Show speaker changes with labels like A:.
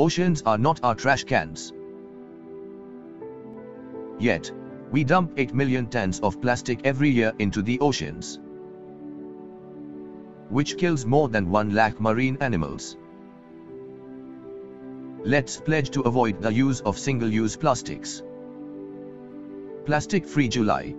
A: Oceans are not our trash cans. Yet, we dump 8 million tons of plastic every year into the oceans, which kills more than 1 lakh marine animals. Let's pledge to avoid the use of single-use plastics. Plastic Free July